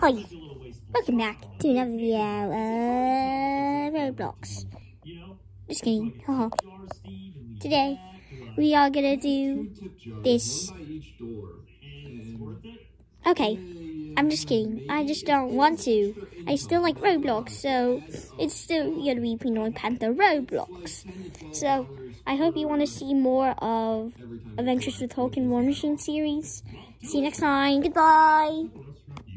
Hi, welcome back to another video of Roblox. Just kidding, haha. Today, we are gonna do this. Okay, I'm just kidding. I just don't want to. I still like Roblox, so it's still gonna be Pinoy Panther Roblox. So, I hope you want to see more of Adventures with Hulk and War Machine series. See you next time. Goodbye!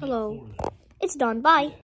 Hello. It's done. Bye.